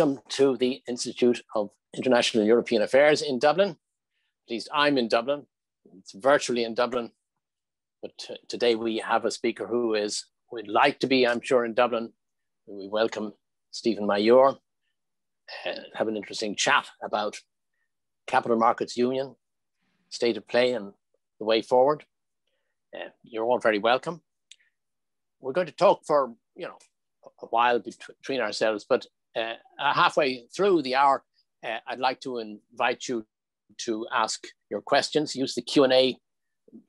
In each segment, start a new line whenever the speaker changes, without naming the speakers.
welcome to the Institute of International and European Affairs in Dublin. At least I'm in Dublin. It's virtually in Dublin, but today we have a speaker who is would like to be, I'm sure, in Dublin. We welcome Steven Maijoor. Uh, have an interesting chat about capital markets union, state of play, and the way forward. Uh, you're all very welcome. We're going to talk for you know a while between ourselves, but uh, halfway through the hour, uh, I'd like to invite you to ask your questions. Use the Q and A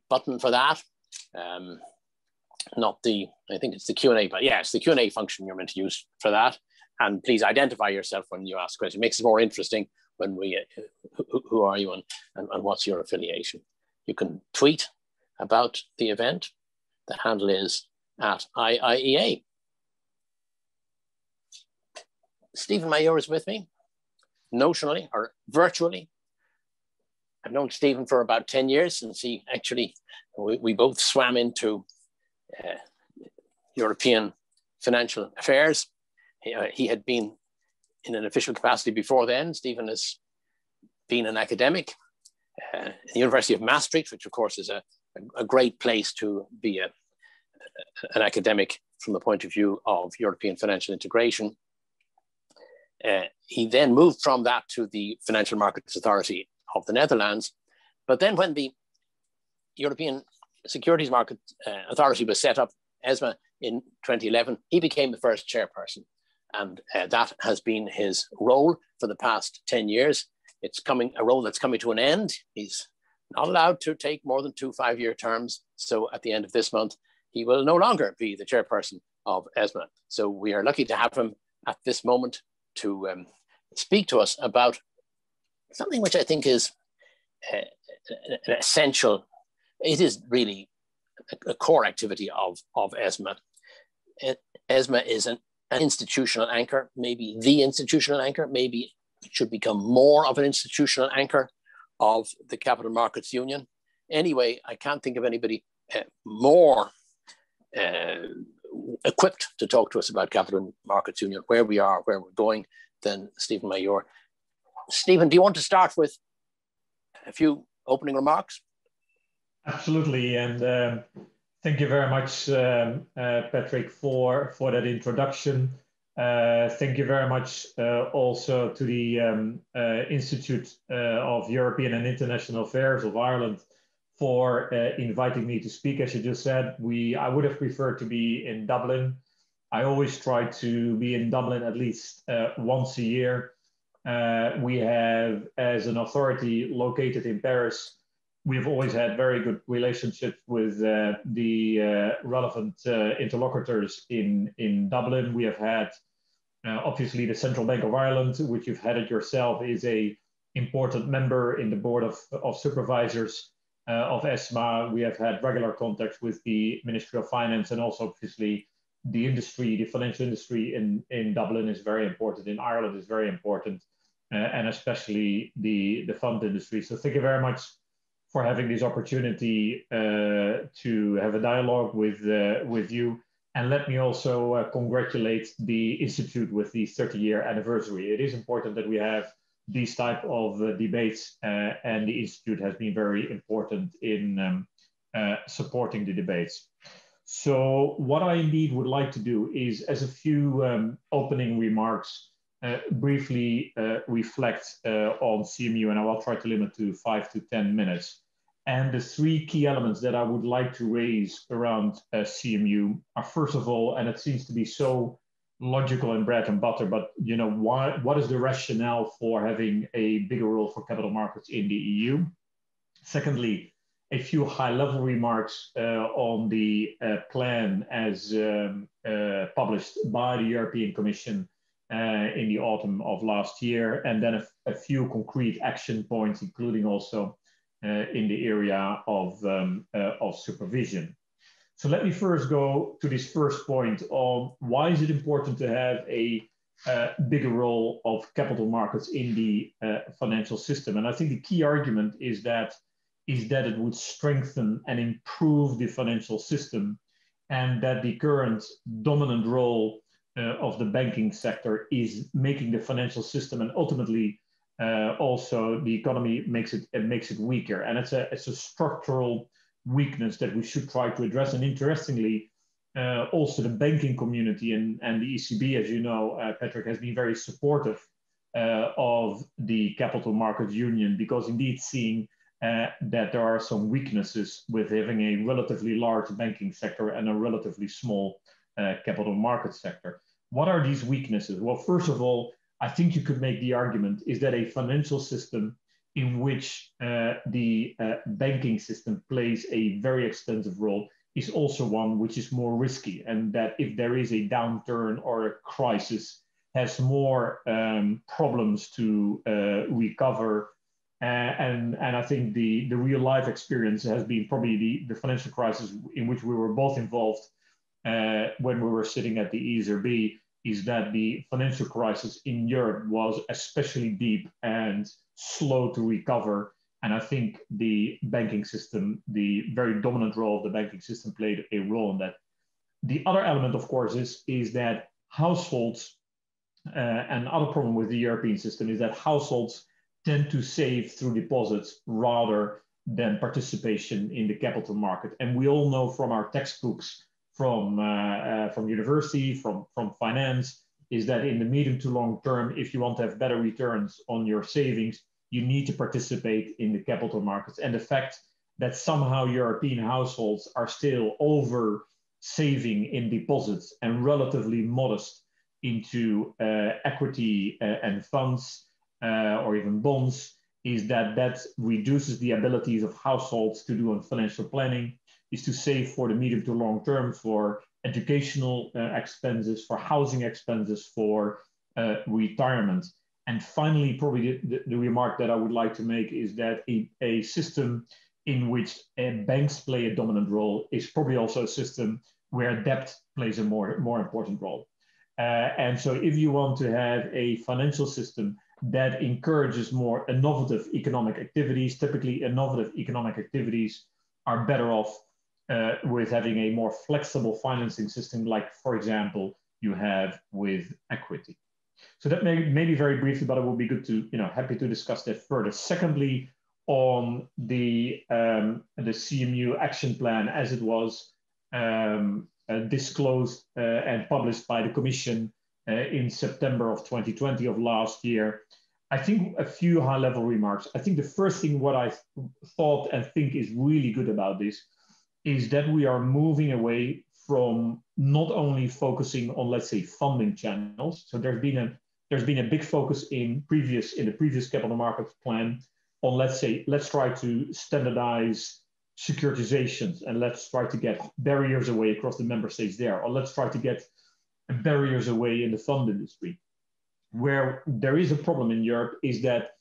button for that. Um, not the, I think it's the Q and A, but yeah, it's the Q and A function you're meant to use for that. And please identify yourself when you ask questions. It makes it more interesting when we, uh, who, who, are you and, and, and what's your affiliation? You can tweet about the event. The handle is at IIEA. Steven Maijoor is with me, notionally or virtually. I've known Steven for about 10 years since he actually, we, we both swam into uh, European financial affairs. He, uh, he, had been in an official capacity before then. Steven has been an academic uh, at the University of Maastricht, which of course is a, a, a great place to be a, an academic from the point of view of European financial integration. Uh, he then moved from that to the Financial Markets Authority of the Netherlands. But then, when the European Securities Market uh, Authority was set up, ESMA, in 2011, he became the first chairperson. And uh, that has been his role for the past 10 years. It's coming a role that's coming to an end. He's not allowed to take more than two five year terms. So at the end of this month, he will no longer be the chairperson of ESMA. So we are lucky to have him at this moment to um, speak to us about something which I think is uh, an essential, it is really a, a core activity of, of ESMA. ESMA is an, an institutional anchor, maybe the institutional anchor, maybe it should become more of an institutional anchor of the Capital Markets Union. Anyway, I can't think of anybody uh, more uh, equipped to talk to us about Capital Markets Union, where we are, where we're going, than Steven Maijoor. Steven, do you want to start with a few opening remarks?
Absolutely, and um, thank you very much, um, uh, Patrick, for for that introduction. Uh, thank you very much uh, also to the um, uh, Institute uh, of European and International Affairs of Ireland for uh, inviting me to speak. As you just said, we I would have preferred to be in Dublin. I always try to be in Dublin at least uh, once a year. Uh, we have, as an authority located in Paris, we've always had very good relationships with uh, the uh, relevant uh, interlocutors in, in Dublin. We have had, obviously, the Central Bank of Ireland, which you've headed yourself, is a important member in the board of, of supervisors of ESMA. We have had regular contacts with the Ministry of Finance and also obviously the industry, the financial industry in, in Dublin is very important, in Ireland is very important, uh, and especially the, the fund industry. So thank you very much for having this opportunity uh, to have a dialogue with, uh, with you. And let me also uh, congratulate the Institute with the 30 year anniversary. It is important that we have these type of uh, debates, uh, and the institute has been very important in um, uh, supporting the debates. So what I indeed would like to do is, as a few um, opening remarks, uh, briefly uh, reflect uh, on CMU, and I will try to limit to five to 10 minutes. And the three key elements that I would like to raise around CMU are, first of all, and it seems to be so logical and bread and butter, but you know, why, what is the rationale for having a bigger role for capital markets in the EU? Secondly, a few high-level remarks uh, on the uh, plan as um, uh, published by the European Commission uh, in the autumn of last year, and then a, few concrete action points, including also uh, in the area of, um, uh, of supervision. So let me first go to this first point on why is it important to have a uh, bigger role of capital markets in the uh, financial system. And I think the key argument is that is that it would strengthen and improve the financial system, and that the current dominant role uh, of the banking sector is making the financial system and ultimately uh, also the economy makes it, it makes it weaker. And it's a, it's a structural weakness that we should try to address. And interestingly, uh, also the banking community and, and the ECB, as you know, uh, Patrick, has been very supportive uh, of the capital market union because indeed seeing uh, that there are some weaknesses with having a relatively large banking sector and a relatively small uh, capital market sector. What are these weaknesses? Well, first of all, I think you could make the argument is that a financial system in which uh, the uh, banking system plays a very extensive role is also one which is more risky, and that if there is a downturn or a crisis, has more um, problems to uh, recover. Uh, and and I think the the real life experience has been probably the the financial crisis in which we were both involved uh, when we were sitting at the ESRB is that the financial crisis in Europe was especially deep and slow to recover. And I think the banking system, the very dominant role of the banking system, played a role in that. The other element, of course, is, is that households, uh, and other problem with the European system is that households tend to save through deposits rather than participation in the capital market. And we all know from our textbooks, from, uh, uh, from university, from, from finance, is that in the medium to long term, if you want to have better returns on your savings, you need to participate in the capital markets. And the fact that somehow European households are still over saving in deposits and relatively modest into uh, equity uh, and funds uh, or even bonds is that that reduces the abilities of households to do on financial planning, is to save for the medium to long term for educational uh, expenses, for housing expenses, for uh, retirement. And finally, probably the, the, the, remark that I would like to make is that a, a system in which uh, banks play a dominant role is probably also a system where debt plays a more, more important role. Uh, and so if you want to have a financial system that encourages more innovative economic activities. Typically, innovative economic activities are better off uh, with having a more flexible financing system, like, for example, you have with equity. So that may maybe very briefly, but it will be good to, you know, happy to discuss that further. Secondly, on the um, the CMU action plan as it was um, uh, disclosed uh, and published by the Commission uh, in September of 2020 of last year. I think a few high level remarks. I think the first thing what I thought and think is really good about this is that we are moving away from not only focusing on let's say funding channels. So there's been a there's been a big focus in previous in the previous capital markets plan on let's say let's try to standardize securitizations and let's try to get barriers away across the member states there or let's try to get barriers away in the fund industry. Where there is a problem in Europe is that,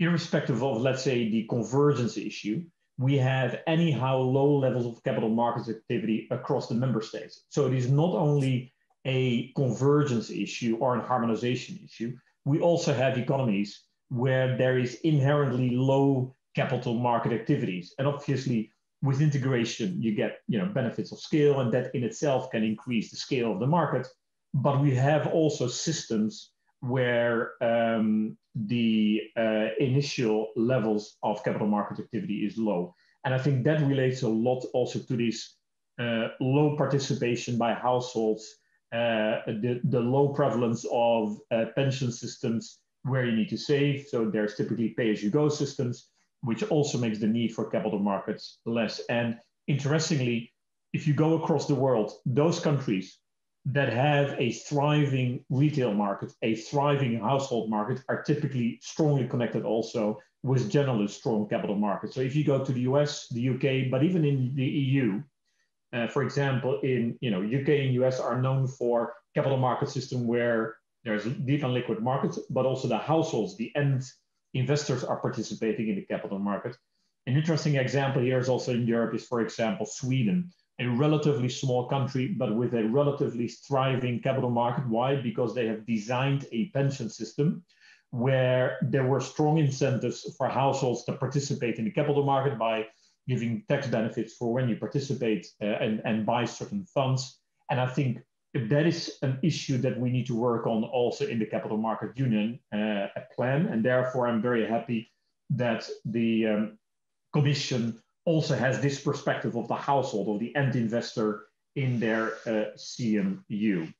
irrespective of, let's say, the convergence issue, we have anyhow low levels of capital markets activity across the member states. So it is not only a convergence issue or a harmonization issue, we also have economies where there is inherently low capital market activities. And obviously, with integration, you get you know, benefits of scale, and that in itself can increase the scale of the market but we have also systems where um, the uh, initial levels of capital market activity is low. And I think that relates a lot also to this uh, low participation by households, uh, the, the low prevalence of uh, pension systems where you need to save. So there's typically pay-as-you-go systems, which also makes the need for capital markets less. And interestingly, if you go across the world, those countries that have a thriving retail market, a thriving household market, are typically strongly connected also with generally strong capital markets. So if you go to the US, the UK, but even in the EU, uh, for example, in you know UK and US are known for capital market system where there's deep and liquid markets, but also the households, the end investors are participating in the capital market. An interesting example here is also in Europe is, for example, Sweden a relatively small country, but with a relatively thriving capital market. Why? Because they have designed a pension system where there were strong incentives for households to participate in the capital market by giving tax benefits for when you participate uh, and, and buy certain funds. And I think that is an issue that we need to work on also in the Capital Market Union uh, plan. And therefore, I'm very happy that the um, Commission also has this perspective of the household, or the end investor in their uh, CMU.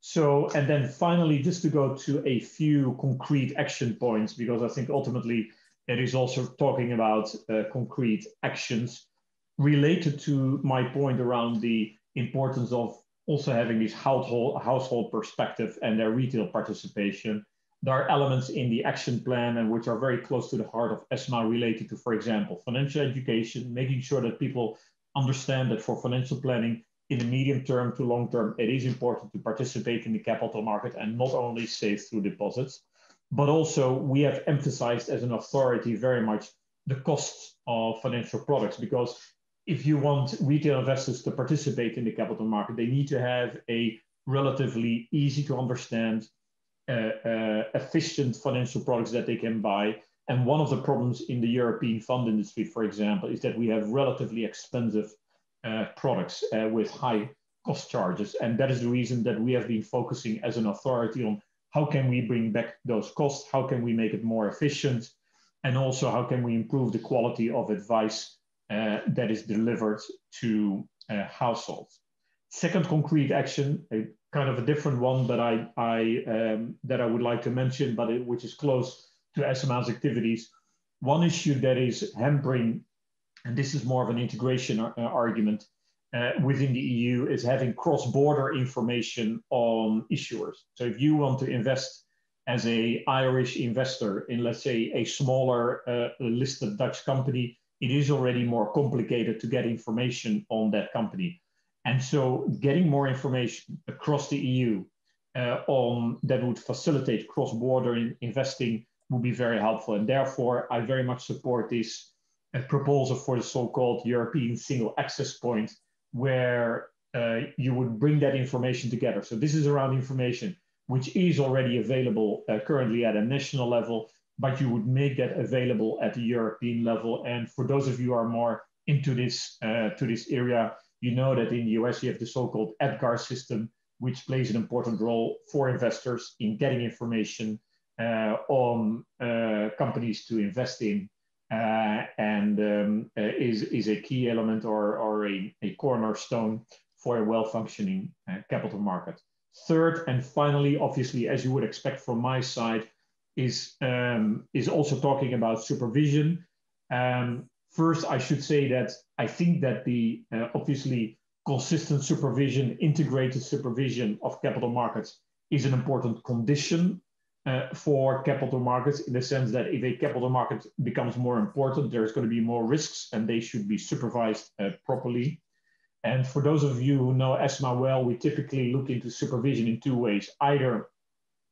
So, and then finally, just to go to a few concrete action points, because I think ultimately it is also talking about uh, concrete actions related to my point around the importance of also having this household, household perspective and their retail participation. There are elements in the action plan and which are very close to the heart of ESMA related to, for example, financial education, making sure that people understand that for financial planning in the medium term to long term, it is important to participate in the capital market and not only save through deposits, but also we have emphasized as an authority very much the costs of financial products because if you want retail investors to participate in the capital market, they need to have a relatively easy to understand, efficient financial products that they can buy. And one of the problems in the European fund industry, for example, is that we have relatively expensive uh, products uh, with high cost charges. And that is the reason that we have been focusing as an authority on how can we bring back those costs, how can we make it more efficient, and also how can we improve the quality of advice uh, that is delivered to uh, households. Second concrete action, kind of a different one that I, I um, that I would like to mention, but it, which is close to ESMA's activities. One issue that is hampering, and this is more of an integration uh, argument uh, within the EU, is having cross-border information on issuers. So if you want to invest as a Irish investor in, let's say, a smaller uh, listed Dutch company, it is already more complicated to get information on that company. And so getting more information across the EU uh, on that would facilitate cross-border in investing would be very helpful. And therefore, I very much support this uh, proposal for the so-called European single access point, where uh, you would bring that information together. So this is around information which is already available uh, currently at a national level but you would make that available at the European level. And for those of you who are more into this uh, to this area, you know that in the US you have the so-called EDGAR system, which plays an important role for investors in getting information uh, on uh, companies to invest in, uh, and um, uh, is is a key element or or a, a cornerstone for a well-functioning uh, capital market. Third and finally, obviously, as you would expect from my side, is, um, is also talking about supervision. Um, first, I should say that I think that the uh, obviously consistent supervision, integrated supervision of capital markets is an important condition uh, for capital markets in the sense that if a capital market becomes more important, there's going to be more risks and they should be supervised uh, properly. And for those of you who know ESMA well, we typically look into supervision in two ways. Either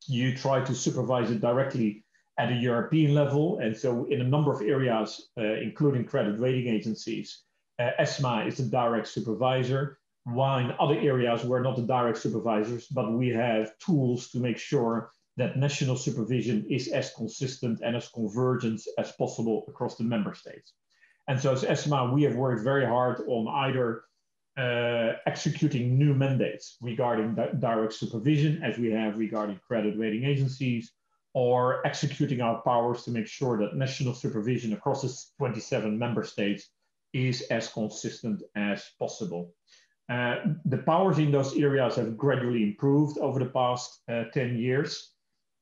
you try to supervise it directly at a European level. And so in a number of areas, uh, including credit rating agencies, uh, ESMA is the direct supervisor, while in other areas we're not the direct supervisors, but we have tools to make sure that national supervision is as consistent and as convergent as possible across the member states. And so as ESMA, we have worked very hard on either uh, executing new mandates regarding di direct supervision, as we have regarding credit rating agencies, or executing our powers to make sure that national supervision across the 27 member states is as consistent as possible. Uh, the powers in those areas have gradually improved over the past uh, 10 years.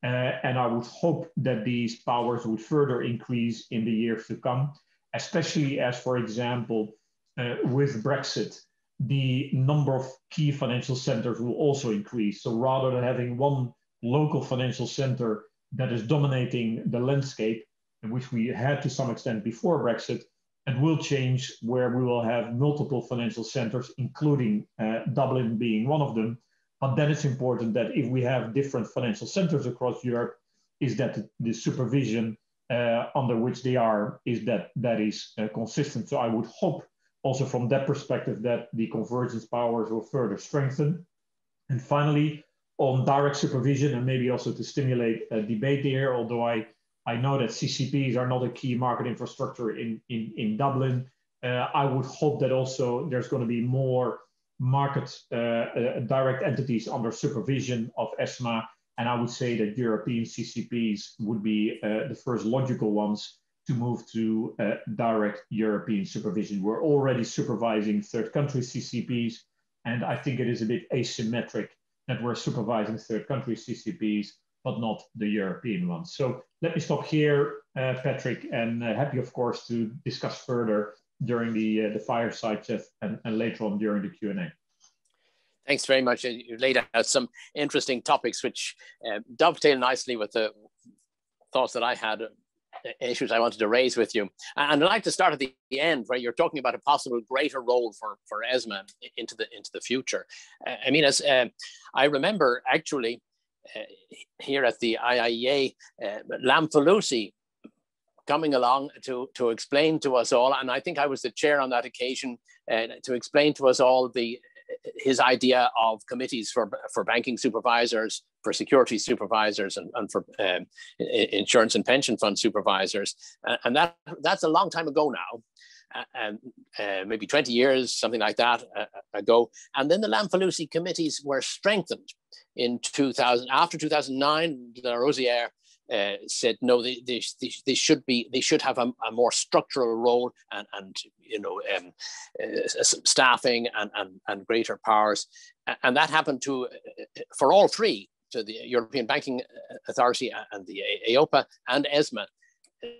Uh, and I would hope that these powers would further increase in the years to come, especially as, for example, uh, with Brexit, the number of key financial centers will also increase. So rather than having one local financial center that is dominating the landscape, which we had to some extent before Brexit, it will change where we will have multiple financial centers, including uh, Dublin being one of them. But then it's important that if we have different financial centers across Europe, is that the, supervision uh, under which they are is that that is uh, consistent. So I would hope also from that perspective that the convergence powers will further strengthen. And finally, on direct supervision and maybe also to stimulate a debate there, although I, I know that CCPs are not a key market infrastructure in, in, in Dublin, uh, I would hope that also there's going to be more market uh, direct entities under supervision of ESMA. And I would say that European CCPs would be the first logical ones to move to uh, direct European supervision. We're already supervising third country CCPs, and I think it is a bit asymmetric that we're supervising third country CCPs, but not the European ones. So let me stop here, uh, Patrick, and uh, happy, of course, to discuss further during the, uh, the fireside chat and, and later on during the Q&A.
Thanks very much. You laid out some interesting topics which uh, dovetail nicely with the thoughts that I had issues I wanted to raise with you. And I'd like to start at the end where you're talking about a possible greater role for, for ESMA into the, into the future. Uh, I mean, as uh, I remember actually uh, here at the IIEA, uh, Lamfalussy coming along to, to explain to us all, and I think I was the chair on that occasion, uh, to explain to us all the his idea of committees for, for banking supervisors, for security supervisors, and, and for um, insurance and pension fund supervisors. and that, that's a long time ago now. And uh, maybe 20 years, something like that uh, ago. And then the Lamfalussy committees were strengthened in 2000, after 2009, the Larosière uh, said no, they, they, they, should be they should have a, a more structural role and, and you know um, uh, staffing and, and, and greater powers, and that happened to uh, for all three to the European Banking Authority and the EIOPA and ESMA.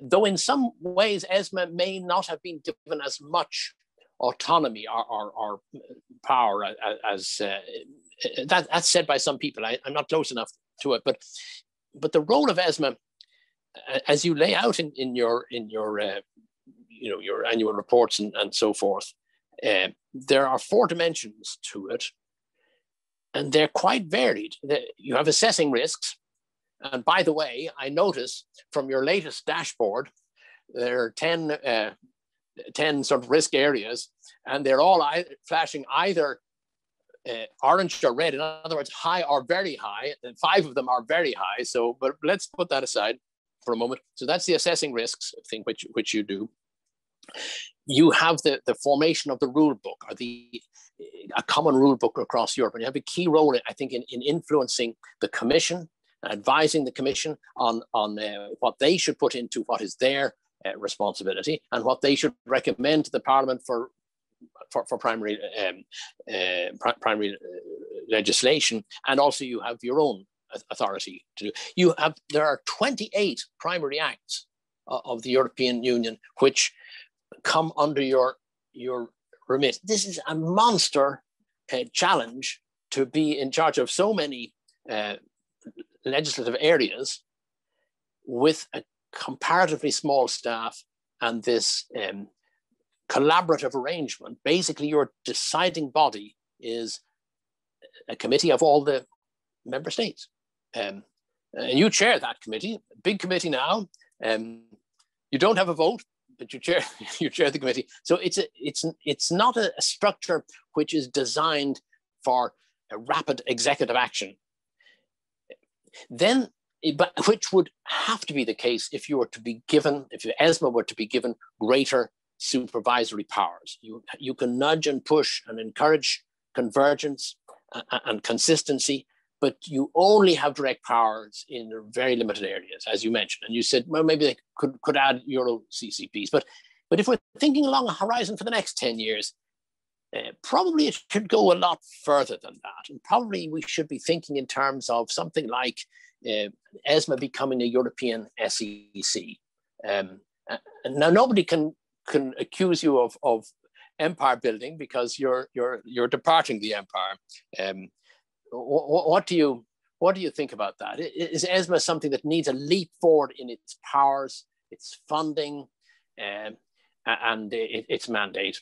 Though in some ways ESMA may not have been given as much autonomy or, or, or power as uh, that, that's said by some people. I, I'm not close enough to it, but but the role of ESMA, as you lay out in, in your in your uh, you know your annual reports and, and so forth, uh, there are four dimensions to it, and they're quite varied. You have assessing risks, and by the way, I notice from your latest dashboard, there are 10, uh, 10 sort of risk areas, and they're all flashing either uh, orange or red. In other words, high or very high. And five of them are very high. So, but let's put that aside for a moment. So that's the assessing risks thing, which which you do. You have the the formation of the rule book or the a common rule book across Europe, and you have a key role, I think, in, in influencing the Commission, advising the Commission on on uh, what they should put into what is their uh, responsibility and what they should recommend to the Parliament for for, for primary um, uh, primary uh, legislation, and also you have your own authority to do. You have there are 28 primary acts of the European Union which come under your your remit. This is a monster uh, challenge to be in charge of so many uh, legislative areas with a comparatively small staff and this um, collaborative arrangement, basically your deciding body is a committee of all the member states. Um, and you chair that committee, big committee now. Um, you don't have a vote, but you chair you chair the committee. So it's a, it's it's not a, a structure which is designed for a rapid executive action. Then, but which would have to be the case if you were to be given, if ESMA were to be given greater supervisory powers. You, you can nudge and push and encourage convergence and, and consistency, but you only have direct powers in very limited areas, as you mentioned. And you said, well, maybe they could, could add Euro CCPs. But, but if we're thinking along a horizon for the next 10 years, uh, probably it should go a lot further than that. And probably we should be thinking in terms of something like uh, ESMA becoming a European SEC. Um, now, nobody can can accuse you of, of empire building because you're you're you're departing the empire. Um, what, what, do you what do you think about that? Is ESMA something that needs a leap forward in its powers, its funding, um, and it, its mandate?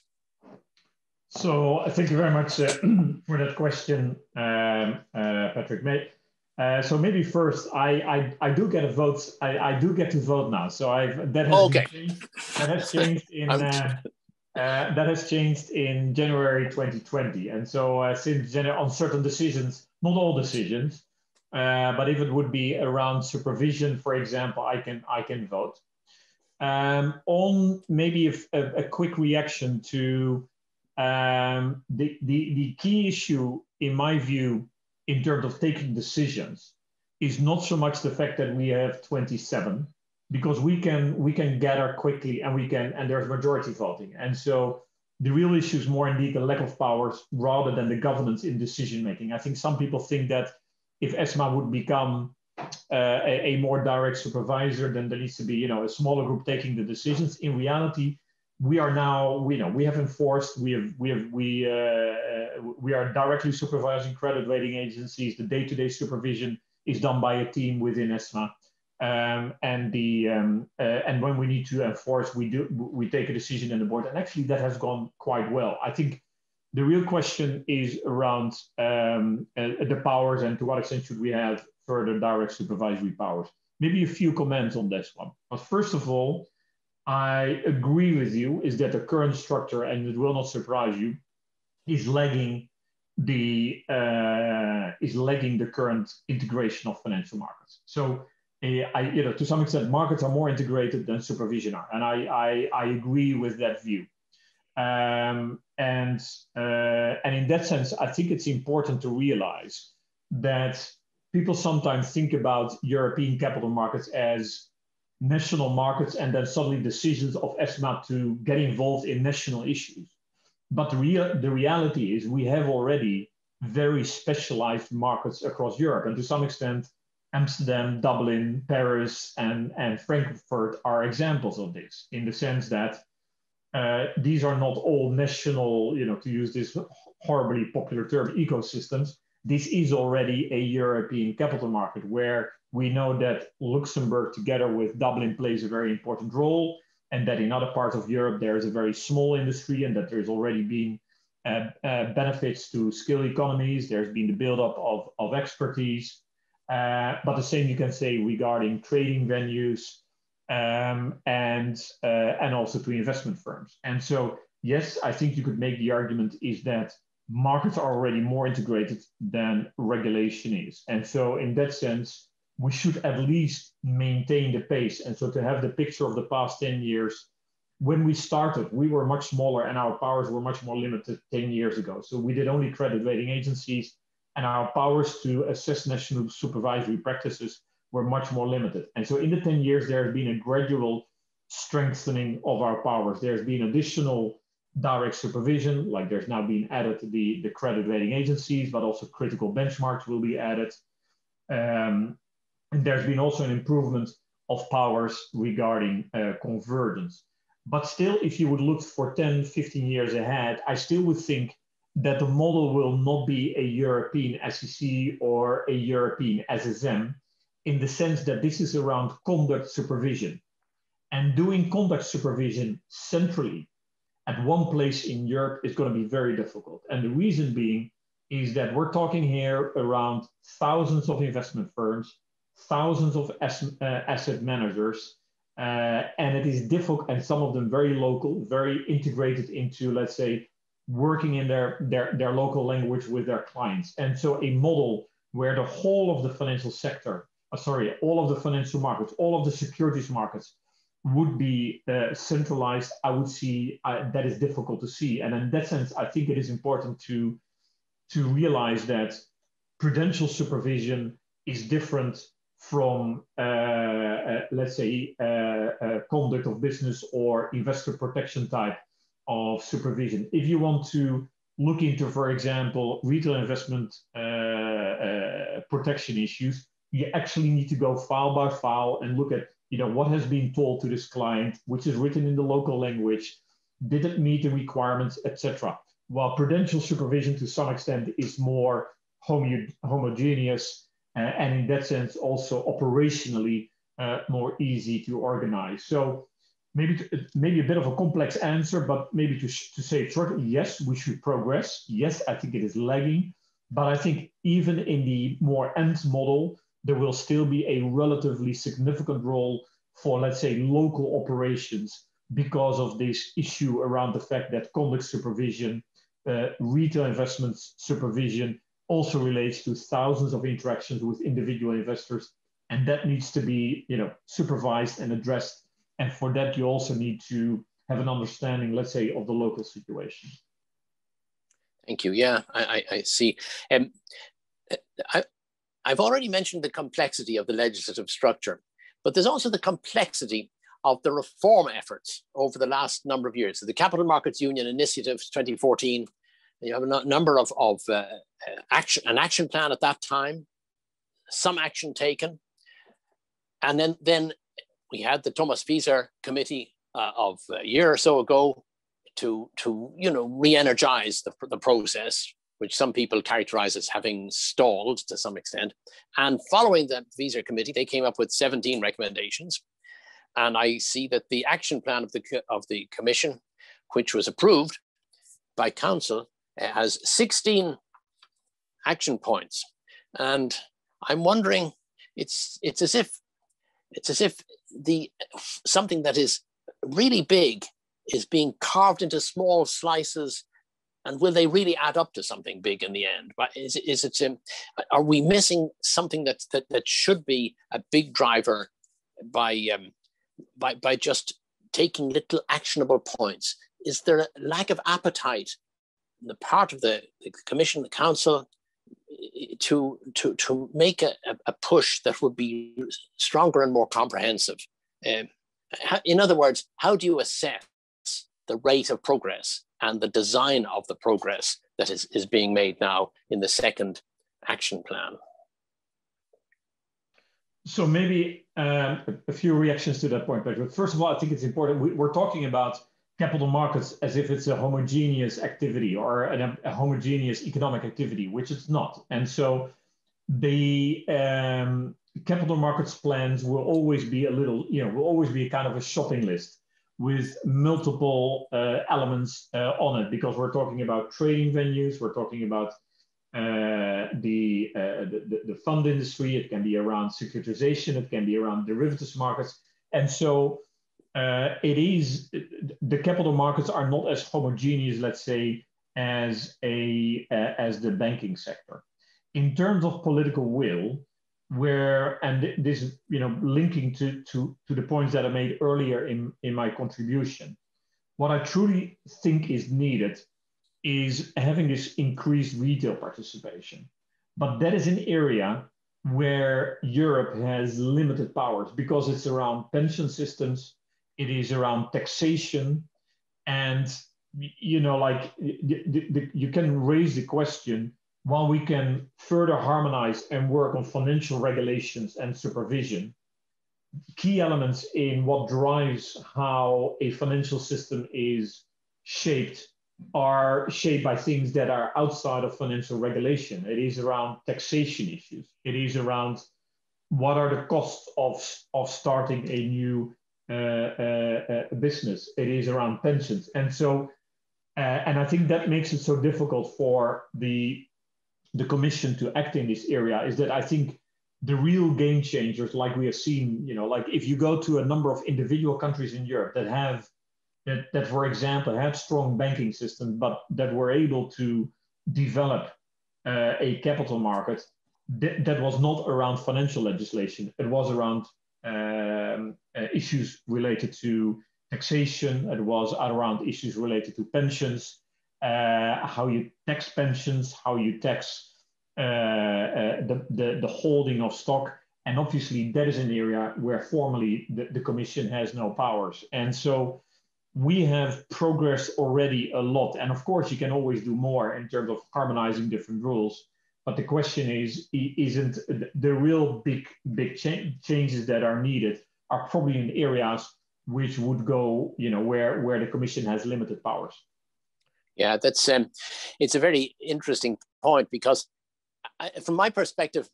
So thank you very much uh, for that question, um, uh, Patrick. May, uh, so maybe first, I, I I do get a vote. I, I do get to vote now. So I've that has
okay.
changed. That has changed in uh, uh, that has changed in January 2020. And so uh, since January, on certain decisions, not all decisions, uh, but if it would be around supervision, for example, I can I can vote. Um, on maybe a, a, quick reaction to Um, the, the, the key issue, in my view, in terms of taking decisions, is not so much the fact that we have 27, because we can we can gather quickly and we can and there's majority voting, and so the real issue is more indeed the lack of powers rather than the governance in decision making. I think some people think that if ESMA would become uh, a, a, more direct supervisor, then there needs to be you know a smaller group taking the decisions. In reality, we are now we know we have enforced we have we have we uh, uh we are directly supervising credit rating agencies. The day-to-day supervision is done by a team within ESMA. Um, and the um, uh, and when we need to enforce, we do we take a decision in the board, and actually that has gone quite well. I think the real question is around um, uh, the powers and to what extent should we have further direct supervisory powers. Maybe a few comments on this one. But first of all, I agree with you is that the current structure, and it will not surprise you, is lagging the uh, is lagging the current integration of financial markets. So I, you know, to some extent, markets are more integrated than supervision are, and I, I, I agree with that view. Um, and uh, and in that sense, I think it's important to realize that people sometimes think about European capital markets as national markets, and then suddenly decisions of ESMA to get involved in national issues. But the real the reality is we have already very specialized markets across Europe, and to some extent Amsterdam, Dublin, Paris, and, and Frankfurt are examples of this in the sense that uh, these are not all national, you know, to use this horribly popular term, ecosystems. This is already a European capital market where we know that Luxembourg, together with Dublin, plays a very important role, and that in other parts of Europe there is a very small industry, and that there's already been uh, uh, benefits to skill economies. There's been the buildup of, of expertise. Uh, but the same you can say regarding trading venues um, and uh, and also to investment firms. And so yes, I think you could make the argument is that markets are already more integrated than regulation is. And so in that sense, we should at least maintain the pace. And so to have the picture of the past 10 years, when we started, we were much smaller and our powers were much more limited 10 years ago. So we did only credit rating agencies and our powers to assess national supervisory practices were much more limited. And so in the 10 years, there has been a gradual strengthening of our powers. There's been additional direct supervision, like there's now been added the, the credit rating agencies, but also critical benchmarks will be added. Um, and there's been also an improvement of powers regarding uh, convergence. But still, if you would look for 10, 15 years ahead, I still would think that the model will not be a European SEC or a European SSM in the sense that this is around conduct supervision. And doing conduct supervision centrally at one place in Europe is going to be very difficult. And the reason being is that we're talking here around thousands of investment firms, thousands of uh, asset managers, uh, and it is difficult, and some of them very local, very integrated into, let's say, working in their, their, their local language with their clients. And so a model where the whole of the financial sector, uh, sorry, all of the financial markets, all of the securities markets would be uh, centralized, I would see uh, that is difficult to see. And in that sense, I think it is important to, to realize that prudential supervision is different from, uh, uh let's say, uh, conduct of business or investor protection type of supervision. If you want to look into, for example, retail investment protection issues, you actually need to go file by file and look at you know what has been told to this client, which is written in the local language, did it meet the requirements, etc. While prudential supervision to some extent is more homo homogeneous and in that sense also operationally uh, more easy to organize. So maybe maybe a bit of a complex answer, but maybe to, to say it short, yes, we should progress. Yes, I think it is lagging, but I think even in the more end model, there will still be a relatively significant role for, let's say, local operations because of this issue around the fact that conduct supervision, uh, retail investments supervision also relates to thousands of interactions with individual investors. And that needs to be, you know, supervised and addressed and for that, you also need to have an understanding, let's say, of the local situation.
Thank you. Yeah, I, I, I see. Um, I, I've already mentioned the complexity of the legislative structure, but there's also the complexity of the reform efforts over the last number of years. So the Capital Markets Union Initiative 2014, you have a number of, of uh, uh, action, an action plan at that time, some action taken. And then, then we had the Thomas Wieser Committee uh, of a year or so ago to, to you know, re-energize the, the process, which some people characterize as having stalled to some extent. And following the Wieser Committee, they came up with 17 recommendations. And I see that the action plan of the, of the commission, which was approved by council, has 16 action points. And I'm wondering, it's, it's as if it's as if the something that is really big is being carved into small slices. And will they really add up to something big in the end? But is, is it um, are we missing something that, that that should be a big driver by um, by by just taking little actionable points? Is there a lack of appetite the part of the, the commission the council to to to make a, a push that would be stronger and more comprehensive um, in other words how do you assess the rate of progress and the design of the progress that is, is being made now in the second action plan.
So maybe um, a few reactions to that point, Patrick. First of all, I think it's important. We, are talking about capital markets as if it's a homogeneous activity or an, a homogeneous economic activity, which it's not. And so the um, capital markets plans will always be a little, you know, will always be a kind of a shopping list with multiple uh, elements uh, on it because we're talking about trading venues, we're talking about uh, the, uh, the, the, fund industry, it can be around securitization, it can be around derivatives markets. And so uh, it is, the capital markets are not as homogeneous, let's say, as, a, uh, as the banking sector. In terms of political will, where and this you know linking to to to the points that i made earlier in in my contribution what i truly think is needed is having this increased retail participation but that is an area where europe has limited powers because it's around pension systems it is around taxation and you know like the, the, you can raise the question while we can further harmonize and work on financial regulations and supervision, key elements in what drives how a financial system is shaped are shaped by things that are outside of financial regulation. It is around taxation issues. It is around what are the costs of, of starting a new business. It is around pensions. And so, uh, and I think that makes it so difficult for the the Commission to act in this area is that I think the real game changers, like we have seen, you know, like if you go to a number of individual countries in Europe that have that, that for example, had strong banking systems, but that were able to develop uh, a capital market that was not around financial legislation. It was around um, uh, issues related to taxation. It was around issues related to pensions uh, how you tax pensions, how you tax uh, the, the, the holding of stock. And obviously, that is an area where formally the, the Commission has no powers. And so we have progressed already a lot. And of course, you can always do more in terms of harmonizing different rules. But the question is, isn't the real big, big cha changes that are needed are probably in areas which would go, you know, where, where the Commission has limited powers.
Yeah, that's um, it's a very interesting point because, I, from my perspective,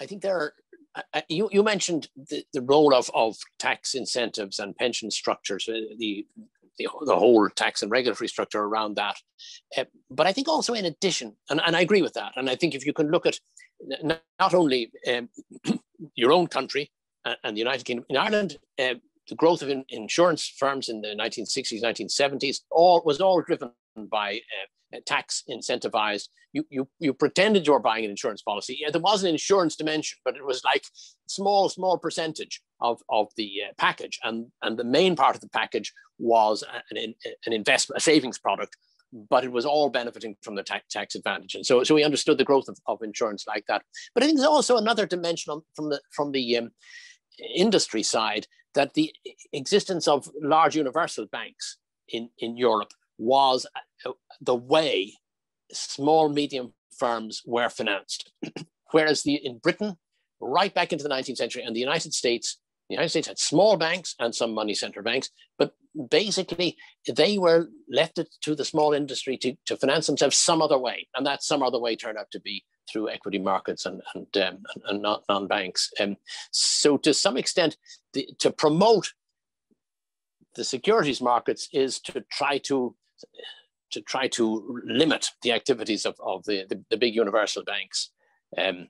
I think there are. You, you mentioned the, the role of, of tax incentives and pension structures, uh, the, the, the whole tax and regulatory structure around that. Uh, but I think also in addition, and, and I agree with that, and I think if you can look at not only um, your own country and the United Kingdom, in Ireland, uh, the growth of in, insurance firms in the 1960s, 1970s, all was all driven by uh, tax incentivized. You, you, you pretended you were buying an insurance policy. Yeah, there was an insurance dimension, but it was like small, small percentage of, of the uh, package. And, and the main part of the package was an, an investment, a savings product but it was all benefiting from the tax, tax advantage. And so, so we understood the growth of, of insurance like that. But I think there's also another dimension from the from the um, industry side that the existence of large universal banks in, in Europe was uh, the way small medium firms were financed. Whereas the in Britain, right back into the 19th century, and the United States, the United States had small banks and some money center banks, but basically they were left it to the small industry to, to finance themselves some other way. And that some other way turned out to be through equity markets and, and, um, and non banks. Um, so, to some extent, the, to promote the securities markets is to try to to try to limit the activities of, of the, the, the big universal banks. Um,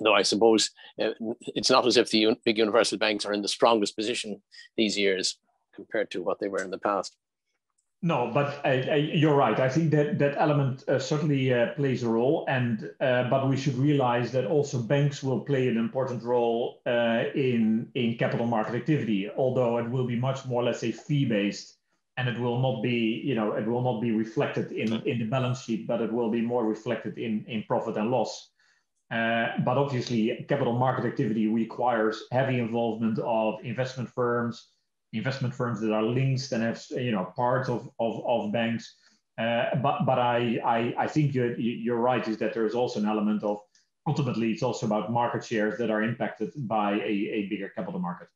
though I suppose uh, it's not as if the un- big universal banks are in the strongest position these years compared to what they were in the past.
No, but uh, uh, you're right. I think that that element uh, certainly uh, plays a role, and uh, but we should realize that also banks will play an important role uh, in in capital market activity. Although it will be much more, let's say, fee based, and it will not be, you know, it will not be reflected in in the balance sheet, but it will be more reflected in in profit and loss. but obviously, capital market activity requires heavy involvement of investment firms investment firms that are linked and have you know parts of of, of banks. Uh, but but I, I I think you're you're right is that there is also an element of ultimately it's also about market shares that are impacted by a, a bigger capital market.